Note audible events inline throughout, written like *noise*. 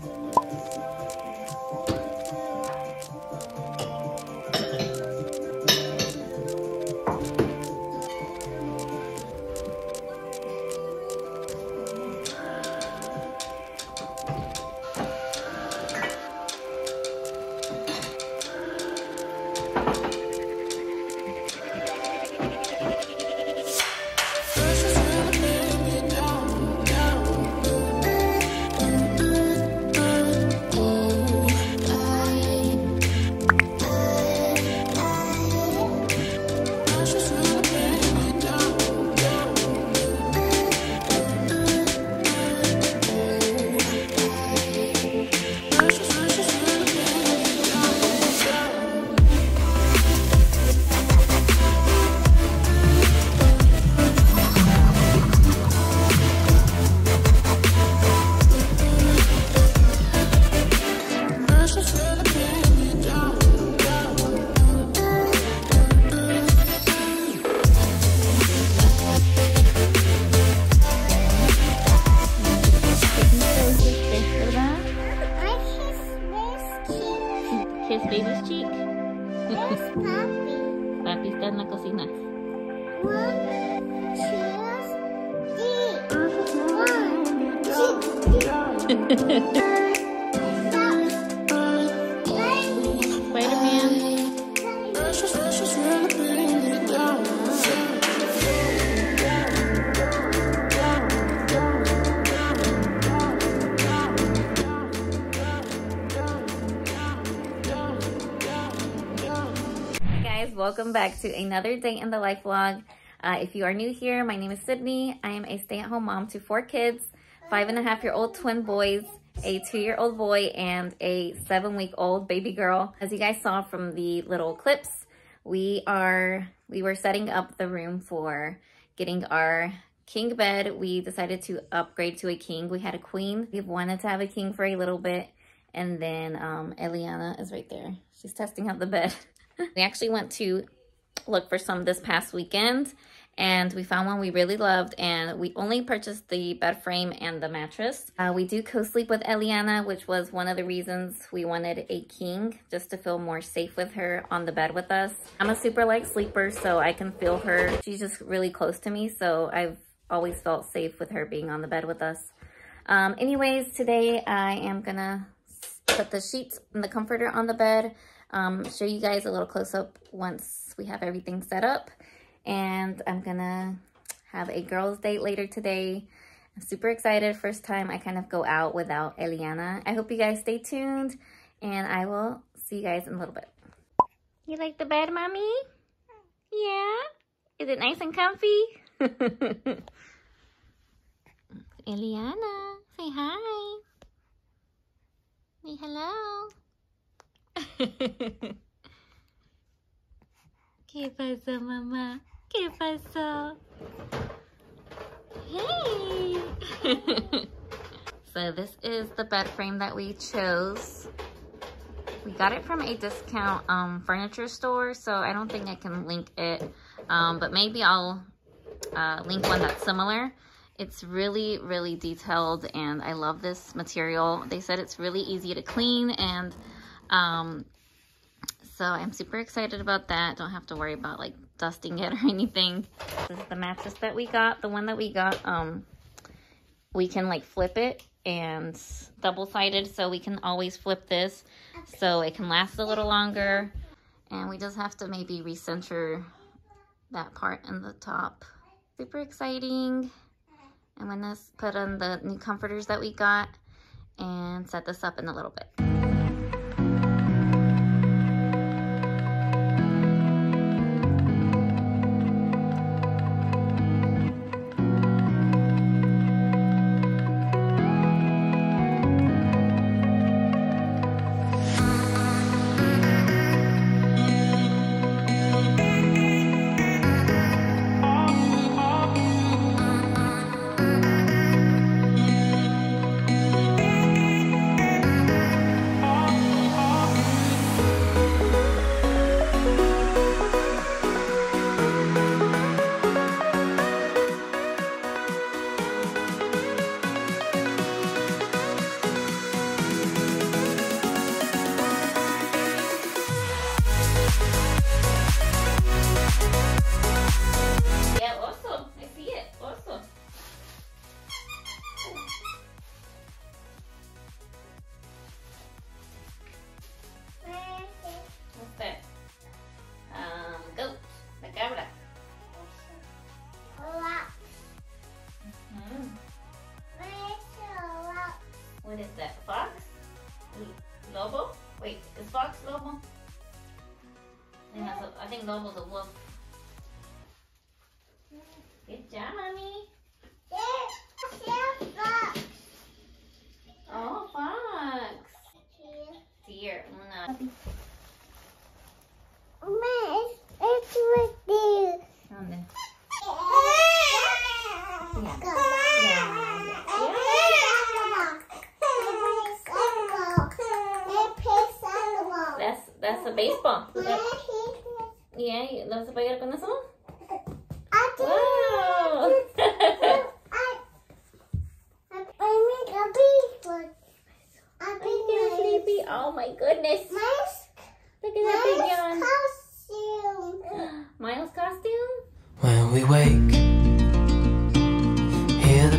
¿Verdad? Welcome back to another day in the life vlog. Uh, if you are new here, my name is Sydney. I am a stay-at-home mom to four kids, five and a half year old twin boys, a two-year-old boy, and a seven-week-old baby girl. As you guys saw from the little clips, we are we were setting up the room for getting our king bed. We decided to upgrade to a king. We had a queen. We've wanted to have a king for a little bit. And then um, Eliana is right there. She's testing out the bed. *laughs* we actually went to look for some this past weekend and we found one we really loved and we only purchased the bed frame and the mattress. Uh, we do co-sleep with Eliana, which was one of the reasons we wanted a king, just to feel more safe with her on the bed with us. I'm a super light sleeper, so I can feel her. She's just really close to me, so I've always felt safe with her being on the bed with us. Um, anyways, today I am gonna put the sheets and the comforter on the bed, um, show you guys a little close-up once we have everything set up. And I'm gonna have a girls' date later today. I'm super excited. First time I kind of go out without Eliana. I hope you guys stay tuned and I will see you guys in a little bit. You like the bed, mommy? Yeah? Is it nice and comfy? *laughs* Eliana, say hi. Say hello. ¿Qué pasó, mamá? ¿Qué pasó? Hey! so this is the bed frame that we chose. We got it from a discount um, furniture store, so I don't think I can link it. Um, but maybe I'll uh, link one that's similar. It's really, really detailed, and I love this material. They said it's really easy to clean, and um, so I'm super excited about that. Don't have to worry about like dusting it *laughs* or anything. This is the mattress that we got. The one that we got, um, we can like flip it and double-sided so we can always flip this so it can last a little longer. And we just have to maybe recenter that part in the top. Super exciting. I'm gonna put on the new comforters that we got and set this up in a little bit. Is that? Fox? Lobo? Wait, is Fox Lobo? I think, a, I think Lobo's a wolf. Good job, mommy. Oh, Fox. Deer. Una. ¿Dónde? That's, that's a baseball. That- yeah, ¿y ¿lo vas a pegar con eso? Wow. Sleepy. Oh my goodness. Look at that big yawn. Miles costume? When we wake, hear the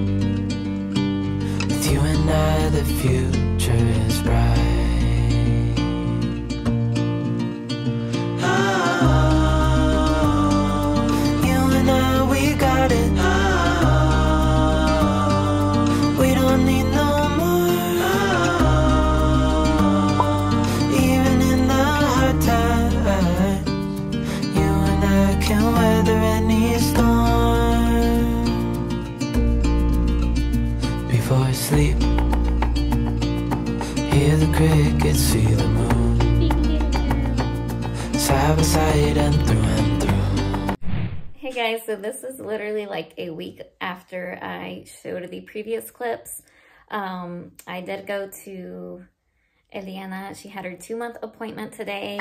I, the future is side and through and through. Hey guys, so this is literally like a week after I showed the previous clips. Um, I did go to Eliana. She had her two month appointment today,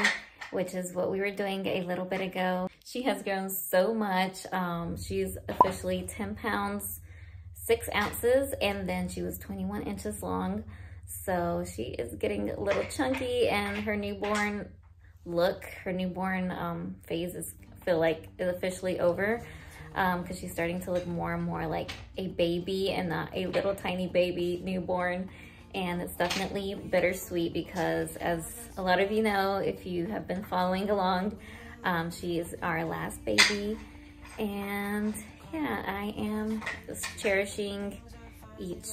which is what we were doing a little bit ago. She has grown so much. Um, she's officially 10 pounds, 6 ounces, and then she was 21 inches long. So she is getting a little chunky and her newborn look, her newborn um, phase is feel like is officially over because she's starting to look more and more like a baby and not a little tiny baby newborn. And it's definitely bittersweet because as a lot of you know, if you have been following along, um, she is our last baby. And yeah, I am just cherishing each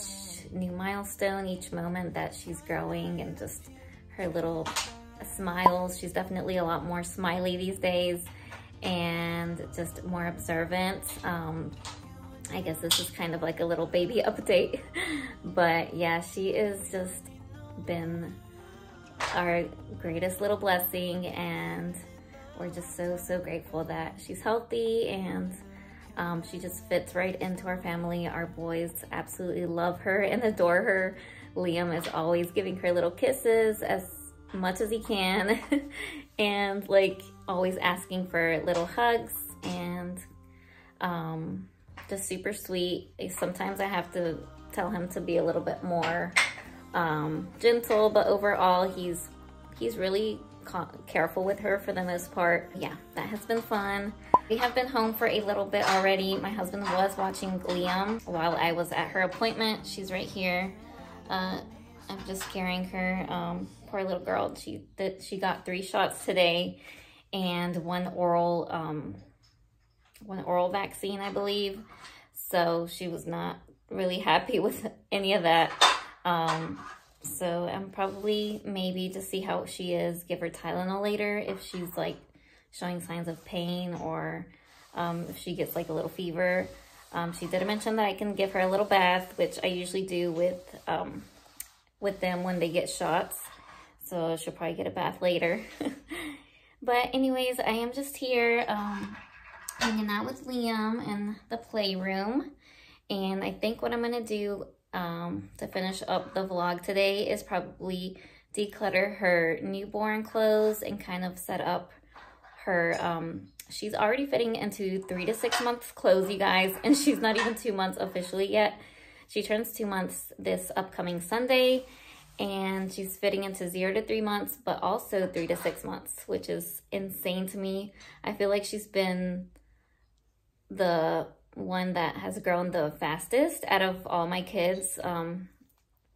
new milestone, each moment that she's growing and just her little smiles. She's definitely a lot more smiley these days and just more observant. Um, I guess this is kind of like a little baby *laughs* update. But yeah, she is just been our greatest little blessing and we're just so, so grateful that she's healthy and um, she just fits right into our family. Our boys absolutely love her and adore her. Liam is always giving her little kisses as much as he can *laughs* and like always asking for little hugs and um, just super sweet. Sometimes I have to tell him to be a little bit more um, gentle, but overall he's he's really careful with her for the most part. Yeah, that has been fun. We have been home for a little bit already. My husband was watching Liam while I was at her appointment. She's right here. Uh, I'm just carrying her. Um, poor little girl. She that she got three shots today, and one oral um, one oral vaccine, I believe. So she was not really happy *laughs* with any of that. Um, so I'm probably maybe to see how she is, give her Tylenol later if she's like showing signs of pain or um, if she gets like a little fever. Um, she did mention that I can give her a little bath, which I usually do with um, with them when they get shots. So she'll probably get a bath later. *laughs* but anyways, I am just here um, hanging out with Liam in the playroom. And I think what I'm going to do um, to finish up the vlog today is probably declutter her newborn clothes and kind of set up her, um, she's already fitting into three to six months clothes, you guys, and she's not even two months officially yet. She turns two months this upcoming Sunday, and she's fitting into zero to three months, but also three to six months, which is insane to me. I feel like she's been the one that has grown the fastest out of all my kids, um,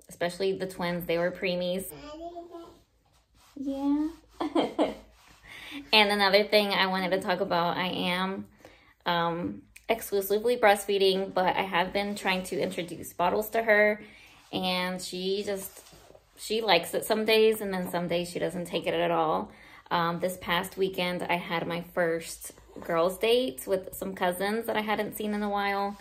especially the twins. They were preemies. Yeah. *laughs* and another thing I wanted to talk about, I am um, exclusively breastfeeding, but I have been trying to introduce bottles to her, and she just she likes it some days, and then some days she doesn't take it at all. Um, this past weekend, I had my first girls' date with some cousins that I hadn't seen in a while,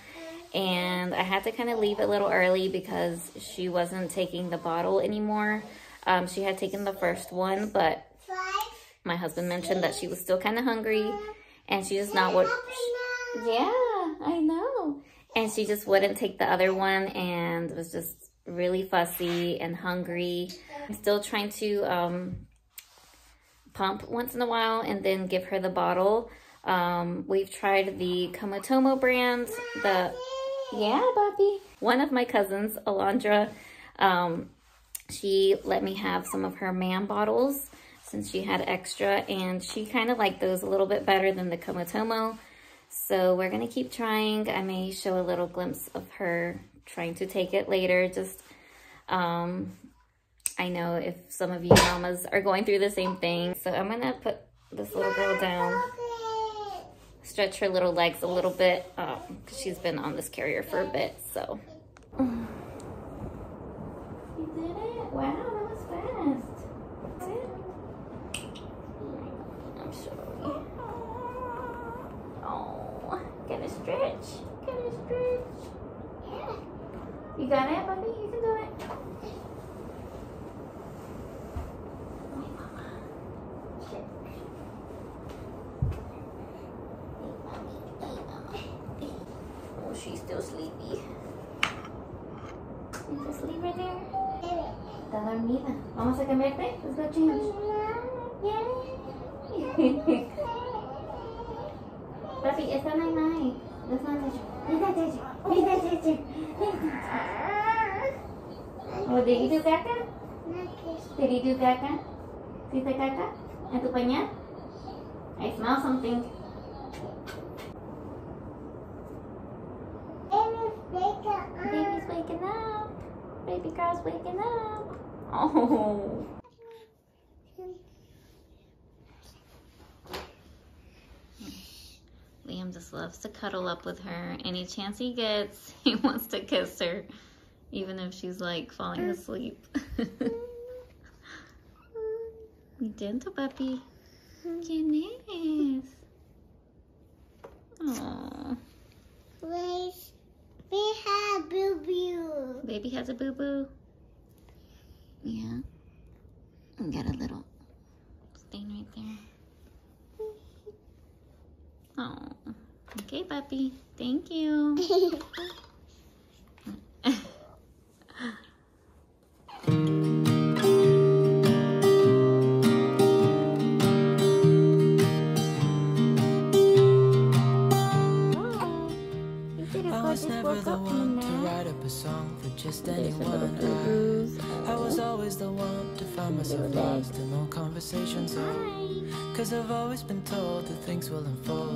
and I had to kind of leave a little early because she wasn't taking the bottle anymore. Um, she had taken the first one, but my husband mentioned that she was still kind of hungry, and she just not what. Yeah, I know. And she just wouldn't take the other one and was just really fussy and hungry. I'm still trying to um, pump once in a while and then give her the bottle. Um, we've tried the Comotomo brand. The yeah, Bobby. One of my cousins, Alondra, um, she let me have some of her MAM bottles since she had extra, and she kind of liked those a little bit better than the Comotomo. So we're gonna keep trying. I may show a little glimpse of her trying to take it later. Just, um, I know if some of you mamas are going through the same thing. So I'm gonna put this little girl down, stretch her little legs a little bit, um, cause she's been on this carrier for a bit, so. You did it? Wow, that was fast. I'm sorry. Oh, can it stretch? Can it stretch? You got it, Bubby? You can do it. Oh, she's still sleepy. You just leave her there. Está dormida. Vamos a cambiarte? Let's go change. Yay! Papi, esta no hay nada. That's not teacher. Leave that teacher. Oh, did you do caca? Did you do caca? ¿Hiciste caca? ¿En tu pañal? I smell something. Baby's waking up. Baby girl's waking up. Oh. Liam just loves to cuddle up with her. Any chance he gets, *laughs* he wants to kiss her, even if she's like falling asleep. *laughs* Gentle puppy. ¿Quién es? Oh, baby has a boo boo. Yeah. And got a little stain right there. Oh, okay, puppy. Thank you. I was never the one to write a song for just anyone. I, I was always the one to find myself lost in all conversations. Cause I've always been told that things will unfold if you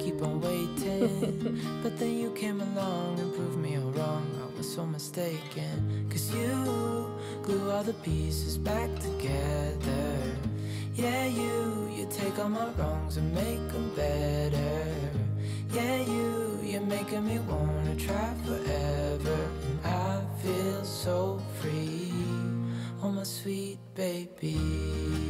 keep on waiting. *laughs* but then you came along and proved me all wrong. I was so mistaken. Cause you glue all the pieces back together. Yeah, you, you take all my wrongs and make them better. Yeah, you, you're making me wanna try forever. And I feel so free. Oh, my sweet baby.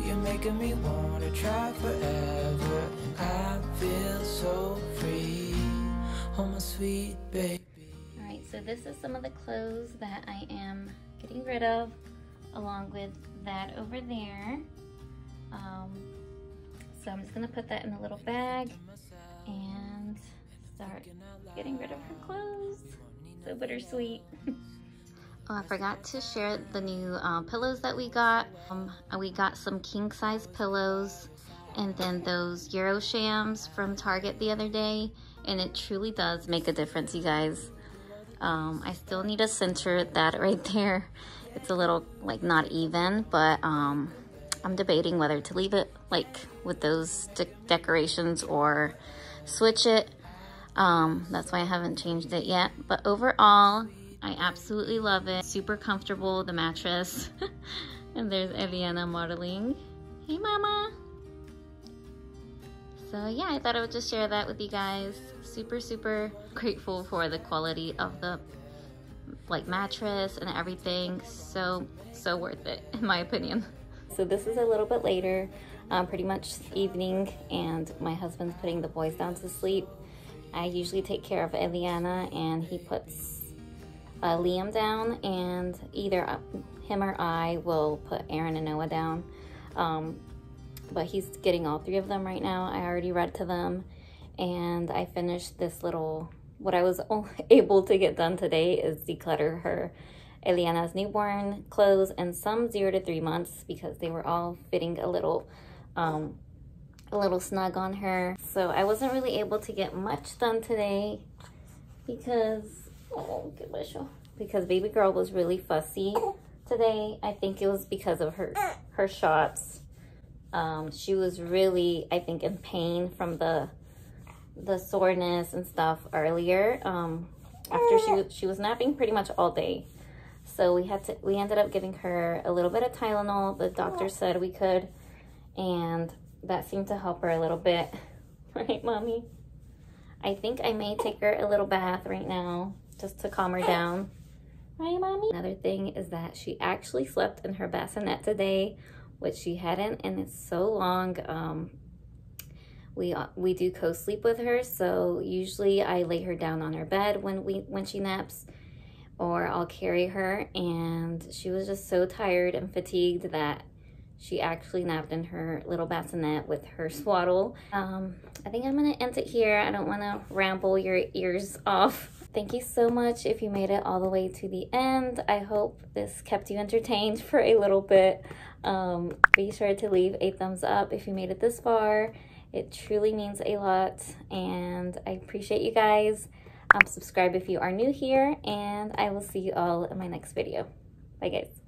making me wanna try forever. I feel so free. Oh, my sweet baby. All right, so this is some of the clothes that I am getting rid of, along with that over there. Um, so I'm just gonna put that in a little bag and start getting rid of her clothes. So bittersweet. *laughs* Oh, I forgot to share the new uh, pillows that we got. Um, we got some king size pillows and then those Euro shams from Target the other day. And it truly does make a difference, you guys. Um, I still need to center that *laughs* right there. It's a little like not even, but um, I'm debating whether to leave it like with those de decorations or switch it. Um, that's why I haven't changed it yet. But overall, I absolutely love it. Super comfortable, the mattress. *laughs* and there's Eliana modeling. Hey, mama. So yeah, I thought I would just share that with you guys. Super, super grateful for the quality of the like mattress and everything. So, so worth it in my opinion. So this is a little bit later, um, pretty much evening, and my husband's putting the boys down to sleep. I usually take care of Eliana and he puts uh, Liam down and either uh, him or I will put Aaron and Noah down. Um, but he's getting all three of them right now. I already read to them and I finished this little, what I was *laughs* able to get done today is declutter her Eliana's newborn clothes and some zero to three months because they were all fitting a little, um, a little snug on her. So I wasn't really able to get much done today because, oh, goodness, because baby girl was really fussy today. I think it was because of her, her shots. Um, she was really, I think, in pain from the the soreness and stuff earlier. Um, after she she was napping pretty much all day. So we had to, we ended up giving her a little bit of Tylenol. The doctor said we could, and that seemed to help her a little bit. *laughs* Right, mommy? I think I may take her a little bath right now just to calm her down. Right, mommy? Another thing is that she actually slept in her bassinet today, which she hadn't and it's so long. Um, we uh, we do co-sleep with her, so usually I lay her down on her bed when we when she naps or I'll carry her and she was just so tired and fatigued that she actually napped in her little bassinet with her swaddle. Um, I think I'm gonna end it here. I don't wanna ramble your ears *laughs* off. Thank you so much if you made it all the way to the end. I hope this kept you entertained *laughs* for a little bit. Um, be sure to leave a thumbs up if you made it this far. It truly means a lot and I appreciate you guys. Um, subscribe if you are new here, and I will see you all in my next video. Bye, guys.